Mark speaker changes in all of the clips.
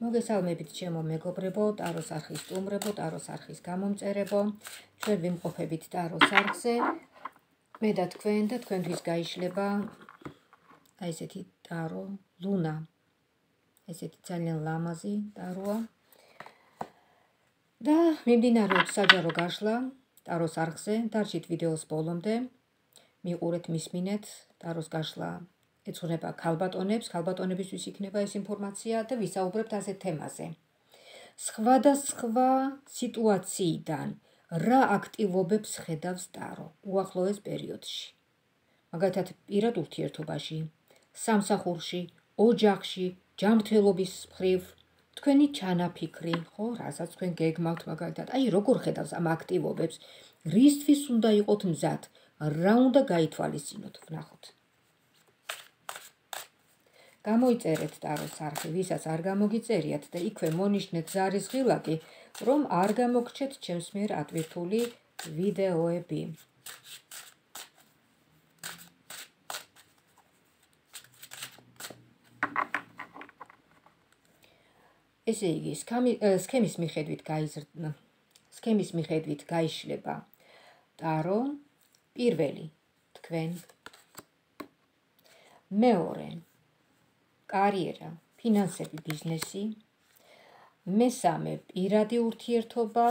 Speaker 1: მოგესალმებით ჩემო მეგობრებო, ტაროს არხის სტუმრებო, ტაროს არხის გამომწერებო. ჩვენ ვიმყოფებით ტაროს არხზე. მე და თქვენ და თქვენთვის გაიშლება აი ესეთი ტარო ლუნა. ესეთი ძალიან ლამაზი ტაროა. და მიმდინარეობს საჯარო გაშლა ტაროს არხზე. დარჩით ვიდეოს ბოლომდე. მიყურეთ, მისმინეთ ტაროს გაშლა ეცურება ქალბატონებს, ქალბატონებისთვის იქნება ეს ინფორმაცია და ვისაუბრებთ ასეთ თემაზე. სხვადასხვა სიტუაციიდან რა აქტივობებს ხედავს ტარო უახლოეს პერიოდში? მაგალითად, პირად ურთიერთობაში, სამსახურში, ოჯახში, ჯანმრთელობის მხრივ, თქვენი ჩანაფიქრი, ხო, რასაც თქვენ გეგმავთ მაგალითად, აი როგორ ხედავს ამ აქტივობებს? რისთვის უნდა იყოთ მზად? რა უნდა გაითვალისწინოთ? ვნახოთ. გამოიწერეთ ტაროს არხი, ვისაც არ გამოგიწერიათ და იქვე მონიშნეთ ზარის ღილაკი, რომ არ გამოგჩეთ ჩემს მიერ ატვირთული ვიდეოები. ესე იგი, სქემის მიხედვით გაიზრდა სქემის მიხედვით გაიშლება ტარო პირველი თქვენ მეორე კარიერა, ფინანსები, ბიზნესი. მესამე პირადი ურთიერთობა.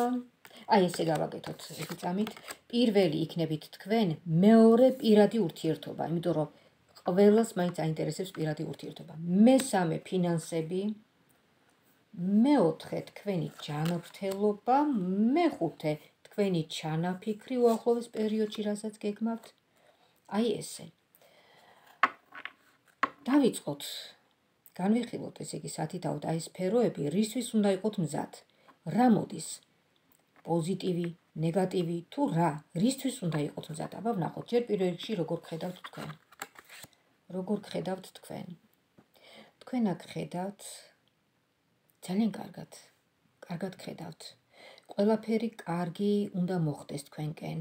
Speaker 1: აი ესე გავაკეთოთ ერთი წამით. პირველი იქნებით თქვენ, მეორე პირადი ურთიერთობა, იმიტომ რომ ყველას მაინც აინტერესებს პირადი ურთიერთობა. მესამე ფინანსები. მეოთხე თქვენი ჯანმრთელობა, მეხუთე თქვენი ჩანაფიქრი უახლოეს პერიოდში, რასაც გეგმავთ. აი ესე. დავიწყოთ განვიხილოთ ესე იგი სათითაოდ აი სფეროები რისთვის უნდა იყოთ მზად? რა მოდის? პოზიტივი ნეგატივი თუ რა რისთვის უნდა იყოთ მზად? აბა ვნახოთ ჯერ პირველ რიგში როგორ ხედავთ თქვენ? როგორ ხედავთ თქვენ? თქვენ აქ ხედავთ ძალიან კარგად კარგად ხედავთ. ყველაფერი კარგი უნდა მოხდეს თქვენკენ.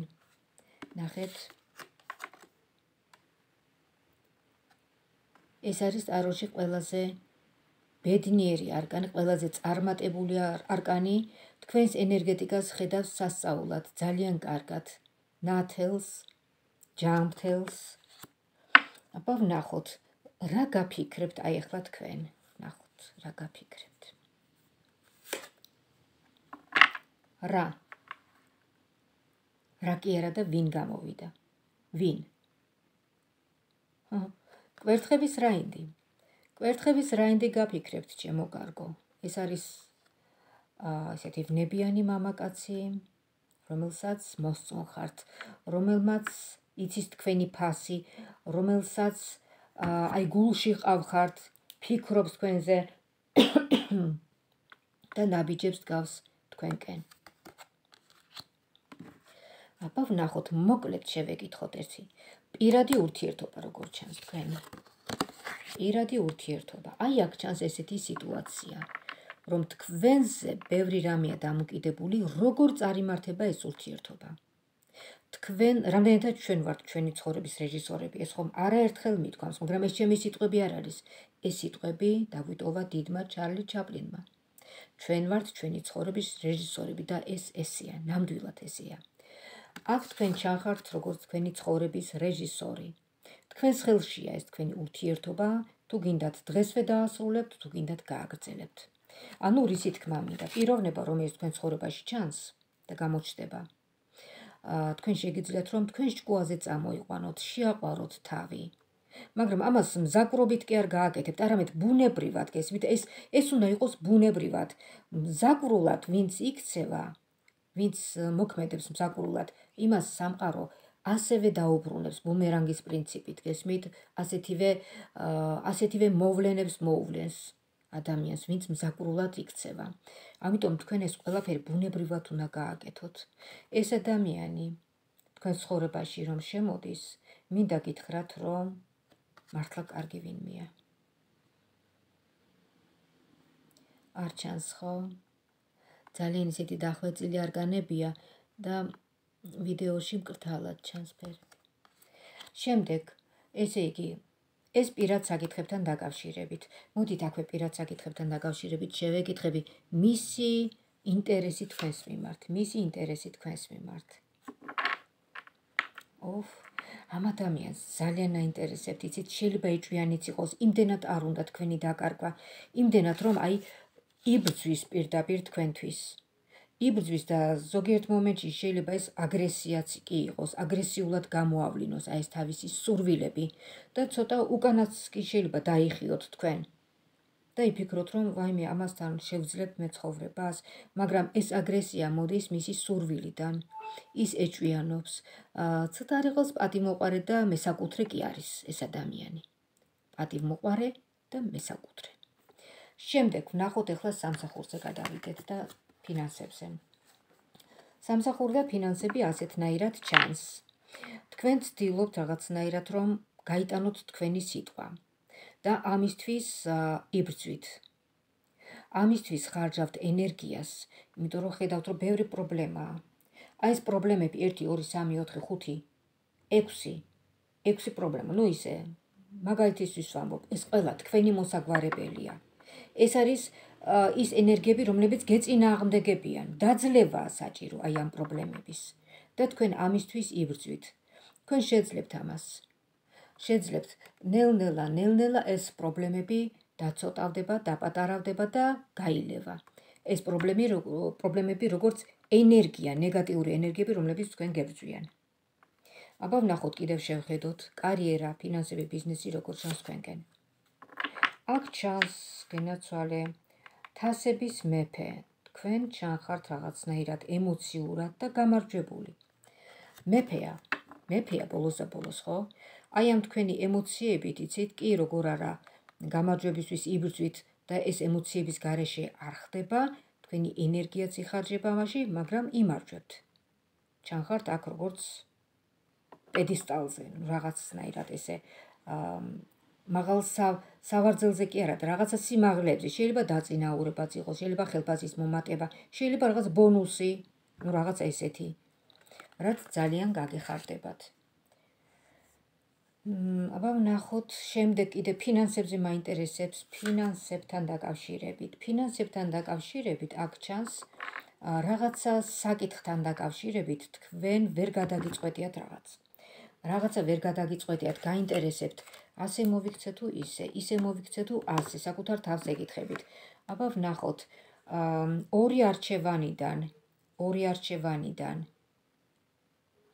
Speaker 1: ნახეთ ეს არის ტაროში ყველაზე ბედნიერი არკანი, ყველაზე წარმატებული არკანი. თქვენს ენერგეტიკას ხედავს სასწაულად, ძალიან კარგად. ნათელს, ჯამთელს. აბა ვნახოთ, რა გაფიქრებთ აი ახლა თქვენ? ნახოთ, რა გაფიქრებთ. რა? რა კი არა და ვინ გამოვიდა? ვინ? აჰა კვერთხების რაინდი. კვერთხების რაინდი გაფიქრებთ, ჩემო კარგო. ეს არის აა ესეთი ვნებიანი მამაკაცი, რომელსაც მოსწონ ხართ, რომელმაც იცის თქვენი ფასი, რომელსაც აი გულში ყავხართ, ფიქრობს თქვენზე და ნაბიჯებს გავს თქვენკენ. აბა ვნახოთ, მოკლედ შევეკითხოთ ერთი. პირადი ურთიერთობა როგორ ჩანს თქვენ? პირადი ურთიერთობა. აი აქ ჩანს ესეთი სიტუაცია, რომ თქვენზე ბევრი რამეა დამოკიდებული, როგორ წარიმართება ეს ურთიერთობა. თქვენ რამდენადაც ჩვენ ვართ ჩვენი ცხოვრების რეჟისორები, ეს ხომ არაერთხელ მithქვამს, მაგრამ ეს ჩემი სიტყვები არ არის. ეს სიტყვები დაგვიტოვა დიდმა ჩარლი ჩაპლინმა. ჩვენ ვართ ჩვენი ცხოვრების რეჟისორები და ეს ესეა, ნამდვილად ესეა. აქ თქვენ ჩახართ როგორც თქვენი ცხოვრების რეჟისორი. თქვენს ხელშია ეს თქვენი ურთიერთობა, თუ გინდათ დღესვე დაასრულებთ, თუ გინდათ გააგრძელებთ. ანუ რისი თქმა მინდა, პიროვნება რომელიც თქვენ ცხოვრებაში ჩანს და გამოჩნდება. თქვენ შეგიძლიათ რომ თქვენ ჭკუაზე წამოიყვანოთ, შეაყვაროთ თავი. მაგრამ ამას მზაკრობით კი არ გააკეთებთ, არამედ ბუნებრივად გესმით, ეს ეს უნდა იყოს ბუნებრივად. მზაკრულად ვინც იქცევა, ვინც მოქმედებს მზაკრულად, იმას სამყარო ასევე დაუბრუნებს ბუმერანგის პრინციპით, გესმით? ასეთივე ასეთივე მოვლენებს მოუვლენს ადამიანს, ვინც მზაკრულად იქცევა. ამიტომ თქვენ ეს ყველაფერი ბუნებრივად უნდა გააკეთოთ. ეს ადამიანი თქვენ ცხოვრებაში რომ შემოდის, მინდა გითხრათ, რომ მართლა კარგი ვინმეა. არ ჩანს ხო? ძალიან ისეთი დახვეწილი არგანებია და ვიდეოში მკრთალად ჩანს ფერი. შემდეგ, ესე იგი, ეს პირად საკითხებთან დაკავშირებით. მოდით აქვე პირად საკითხებთან დაკავშირებით შევეკითხები მისი ინტერესი თქვენს მიმართ, მისი ინტერესი თქვენს მიმართ. ოფ, ამ ადამიანს ძალიან აინტერესებთ, იცით, შეიძლება ეჭვიანიც იყოს, იმდენად არ უნდა თქვენი დაკარგვა, იმდენად რომ აი იბძვის პირდაპირ თქვენთვის. იბძვის და ზოგიერთ მომენტში შეიძლება ეს აგრესიაც კი იყოს, აგრესიულად გამოავლინოს აი ეს თავისი სურვილები და ცოტა უკანაც კი შეიძლება დაიხიოთ თქვენ. და იფიქროთ, რომ ვაიმე ამასთან შევძლებთ მეცხოვრებას, მაგრამ ეს აგრესია მოდის მისი სურვილიდან. ის ეჭვიანობს. ცოტა არ იყოს პატიმოყარე და მესაკუთრე კი არის ეს ადამიანი. პატიმოყარე და მესაკუთრე. შემდეგ ვნახოთ ახლა სამსახურზე გადავიდეთ და ფინანსებზე. სამსახური და ფინანსები ასეთნაირად ჩანს. თქვენ ცდილობთ რაღაცნაირად რომ გაიტანოთ თქვენი სიტყვა და ამისთვის იბრძვით. ამისთვის ხარჯავთ ენერგიას, იმიტომ რომ ხედავთ რომ ბევრი პრობლემაა. აი ეს პრობლემები 1 2 3 4 5 6 6 პრობლემა, ну ისე მაგალითისთვის ვამბობ, ეს ყველა თქვენი მოსაგვარებელია. ეს არის ის ენერგიები, რომლებიც გეწინააღმდეგებიან. დაძლევა საჭირო აი ამ პრობლემების და თქვენ ამისთვის იბრძვით. თქვენ შეძლებთ ამას. შეძლებთ ნელ-ნელა, ნელ-ნელა ეს პრობლემები დაცოტავდება, დაპატარავდება და გაილევა. ეს პრობლემები პრობლემები როგორც ენერგია, ნეგატიური ენერგიები, რომლებიც თქვენ გებრძვიან. აბა ვნახოთ კიდევ შევხედოთ კარიერა, ფინანსები, ბიზნესი როგორ ჩანს თქვენკენ. აქ ჩანს გენაცვალე თასების მეფე. თქვენ ჩანხართ რაღაცნაირად ემოციურად და გამარჯვებული. მეფეა, მეფეა ბოლოს და ბოლოს, ხო? აი ამ თქვენი ემოციებით იცით კი როგორ არა გამარჯვებისთვის იბრძვით და ეს ემოციების გარეშე არ ხდება, თქვენი ენერგიაც იხარჯება მასში, მაგრამ იმარჯვებთ. ჩანხართ აქ როგორც პედესტალზე, რაღაცნაირად ესე აა მაღალ სავარძელზე კი არა, რაღაცა სიმაღლეზე, შეიძლება დაწინაურებაც იყოს, შეიძლება ხელფასის მომატება, შეიძლება რაღაც ბონუსი, ну რაღაცა ესეთი. რაც ძალიან გაგეხარდებათ. აბა ვნახოთ შემდეგ კიდე ფინანსებზე მაინტერესებს ფინანსებთან დაკავშირებით. ფინანსებთან დაკავშირებით აქ ჩანს რაღაცა საკითხთან დაკავშირებით თქვენ ვერ გადაგიწყვეტიათ რაღაც. რაღაცა ვერ გადაგიწყვეტიათ, გაინტერესებთ, ასე მოვიქცე თუ ისე, ისე მოვიქცე თუ ასე, საკუთარ თავს ეკითხებით. აბა ვნახოთ ორი არჩევანიდან, ორი არჩევანიდან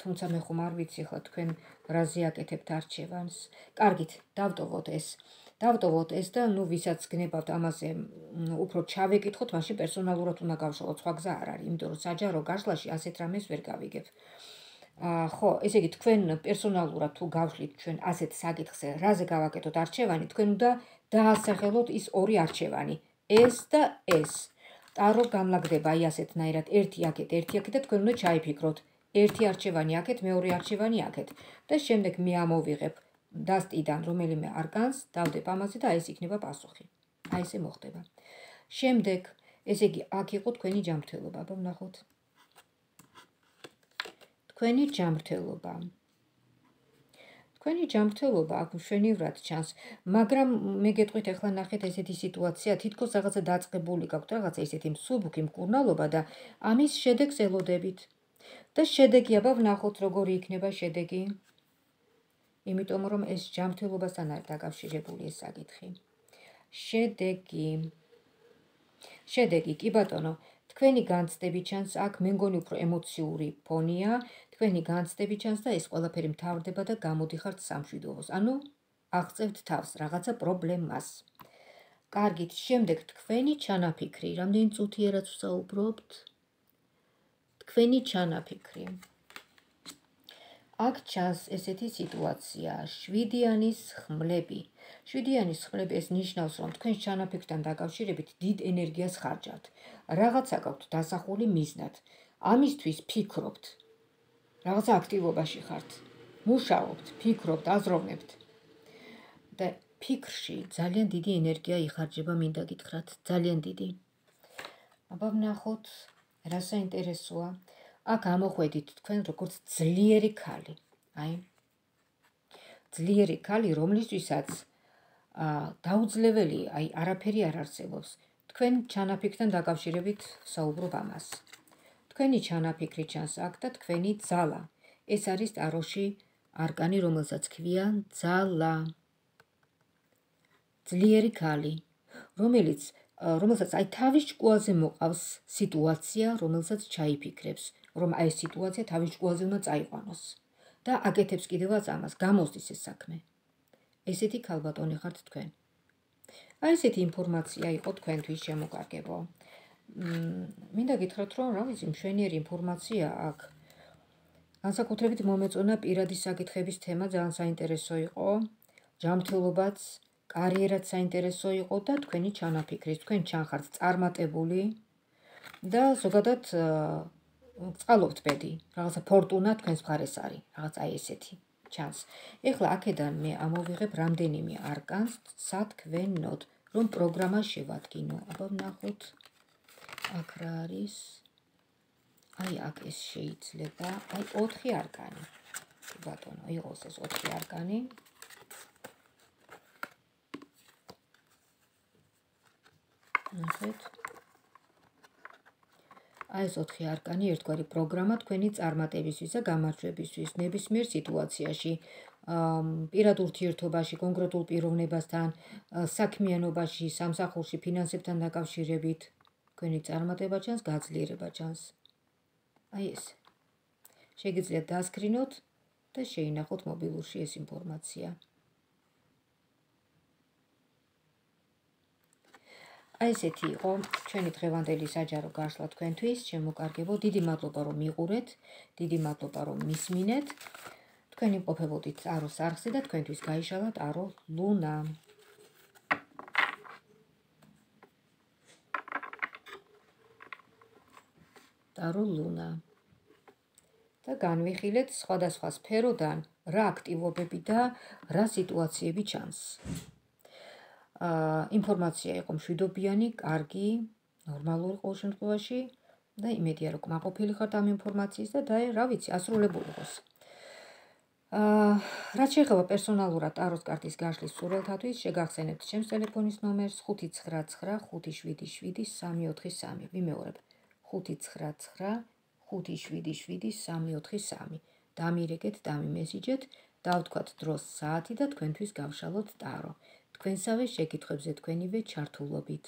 Speaker 1: თუმცა მე ხომ არ ვიცი ხო თქვენ რაზე აკეთებთ არჩევანს. კარგით, დავტოვოთ ეს. დავტოვოთ ეს და ნუ ვისაც გნებავთ ამაზე უფრო ჩავეკითხოთ, მაშინ პერსონალურად უნდა გავშალოთ, სხვა გზა არ არის, იმიტომ რომ საჯარო გაშლაში ასეთ რამეს ვერ გავიგებ. აა ხო, ესე იგი თქვენ პერსონალურად თუ გავშლით ჩვენ ასეთ საკითხზე, რაზე გავაკეთოთ არჩევანი, თქვენ უნდა დაასახელოთ ის ორი არჩევანი, ეს და ეს. ტარო გამლაგდება აი ასეთნაირად, ერთი აქეთ, ერთი აქეთ და თქვენ უნდა ჩაიფიქროთ. ერთი არჩევანი აქეთ, მეორე არჩევანი აქეთ და შემდეგ მე ამოვიღებ დასტიდან რომელიმე არკანს, დავდებ ამაზე და ეს იქნება პასუხი. აი ესე მოხდება. შემდეგ, ესე იგი, აქ იყო თქვენი ჯანმრთელობა, აბა ვნახოთ. თქვენი ჯანმრთელობა. თქვენი ჯანმრთელობა აქ მშვენივრად ჩანს, მაგრამ მე გეტყვით ახლა ნახეთ ესეთი სიტუაცია, თითქოს რაღაცა დაწყებული გაქვთ, რაღაცა ესეთი მსუბუქი მკურნალობა და ამის შედეგს ელოდებით. და შედეგი აბა ვნახოთ როგორი იქნება შედეგი. იმიტომ რომ ეს ჯანმრთელობასთან არის დაკავშირებული ეს საკითხი. შედეგი. შედეგი, კი ბატონო, თქვენი განცდები ჩანს აქ, მე მგონი უფრო ემოციური ფონია, თქვენი განცდები ჩანს და ეს ყველაფერი მთავრდება და გამოდიხართ სამშვიდობოს. ანუ აღწევთ თავს რაღაცა პრობლემას. კარგით, შემდეგ თქვენი ჩანაფიქრი, რამდენი წუთია რაც ვსაუბრობთ? თქვენი ჩანაფიქრი. აქ ჩანს ესეთი სიტუაცია, შვიდიანის ხმლები. შვიდიანის ხმლები ეს ნიშნავს, რომ თქვენ ჩანაფიქრთან დაკავშირებით დიდ ენერგიას ხარჯავთ. რაღაცა გაქვთ დასახული მიზნად. ამისთვის ფიქრობთ. რაღაცა აქტივობაში ხართ. მუშაობთ, ფიქრობთ, აზროვნებთ. და ფიქრში ძალიან დიდი ენერგია იხარჯება, მინდა გითხრათ, ძალიან დიდი. აბა ვნახოთ რა საინტერესოა აქ ამოხვედით თქვენ როგორც ძლიერი ქალი აი ძლიერი ქალი რომლისთვისაც დაუძლეველი, აი არაფერი არ არსებობს. თქვენ ჩანაფიქრთან დაკავშირებით საუბრობ ამას. თქვენი ჩანაფიქრი ჩანს აქ და თქვენი ძალა. ეს არის ტაროში არკანი, რომელსაც ქვია ძალა. ძლიერი ქალი, რომელიც რომელსაც აი თავის ჭკუაზე მოყავს სიტუაცია, რომელსაც ჩაიფიქრებს, რომ აი ეს სიტუაცია თავის ჭკუაზე უნდა წაიყვანოს და აკეთებს კიდევაც ამას, გამოსდის ეს საქმე. ესეთი ქალბატონი ხართ თქვენ. აი ესეთი ინფორმაცია იყო თქვენთვის შემოკარგებო. მინდა გითხრათ, რომ რა ვიცი, მშვენიერი ინფორმაცია აქვს. განსაკუთრებით მომეწონა პირადი საკითხების თემა ძალიან საინტერესო იყო. ჯანმრთელობაც, კარიერაც საინტერესო იყო და თქვენი ჩანაფიქრი, თქვენ ჩანხართ წარმატებული და ზოგადად წყალობთ ბედი, რაღაცა ფორტუნა თქვენს მხარეს არის, რაღაც აი ესეთი ჩანს. ეხლა აქედან მე ამოვიღებ რამდენიმე არკანს სათქვენოდ, რომ პროგრამა შევადგინო. აბა ვნახოთ. აქ რა არის? აი აქ ეს შეიძლება, აი 4 არკანი. ბატონო, იყოს ეს 4 არკანი. ნახეთ. აი ეს 4 არკანი ერთგვარი პროგრამა თქვენი წარმატებისთვის და გამარჯვებისთვის ნებისმიერ სიტუაციაში პირად ურთიერთობაში, კონკრეტულ პიროვნებასთან, საქმიანობაში, სამსახურში, ფინანსებთან დაკავშირებით თქვენი წარმატება ჩანს, გაძლიერება ჩანს. აი ეს. შეგიძლიათ დასკრინოთ და შეინახოთ მობილურში ეს ინფორმაცია. აი ესეთი იყო ჩვენი დღევანდელი საჯარო გაშლა თქვენთვის. შემოკარგებო, დიდი მადლობა რომ მიყურეთ, დიდი მადლობა რომ მისმინეთ. თქვენი ყოფებოდით აროს არხზე და თქვენთვის გაიშალათ არო ლუნა. არო ლუნა. და განვიხილეთ სხვადასხვა სფეროდან რა აქტივობები და რა სიტუაციები ჩანს. ინფორმაცია იყო მშვიდობიანი, კარგი, ნორმალური ყოველ შემთხვევაში და იმედია რომ კმაყოფილი ხართ ამ ინფორმაციის და და რა ვიცი, ასრულებულ იყოს. აა რაც შეეხება პერსონალურად ტაროს კარტის გაშლის სურვილთათვის, შეგახსენებთ ჩემს ტელეფონის ნომერს 599577343. ვიმეორებ 599577343. დამირეკეთ, დამიმესიჯეთ, დავთქვათ დროს, საათი და თქვენთვის გავშალოთ ტარო. თქვენსავე შეკითხვებზე თქვენივე ჩართულობით.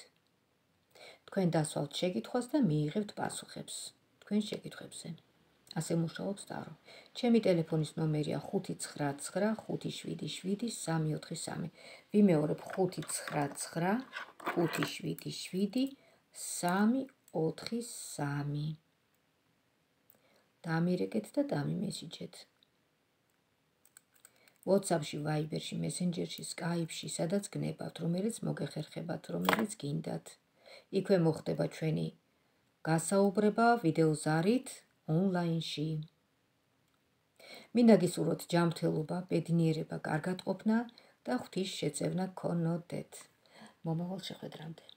Speaker 1: თქვენ დასვალთ შეკითხვას და მიიღებთ პასუხებს თქვენ შეკითხვებზე. ასე მუშაობს დარო. ჩემი ტელეფონის ნომერია 599577343. ვიმეორებ 599577343. დამირეკეთ და დამიმესიჯეთ. WhatsApp-ში, Viber-ში, Messenger-ში, Skype-ში, სადაც გნებავთ, რომელიც მოგეხერხებათ, რომელიც გინდათ. იქვე მოხდება ჩვენი გასაუბრება ვიდეოზარით ონლაინში. მინდა გისურვოთ ჯანმრთელობა, ბედნიერება, კარგად ყოფნა და ღვთის შეწევნა გქონოდეთ. მომავალ შეხვედრამდე.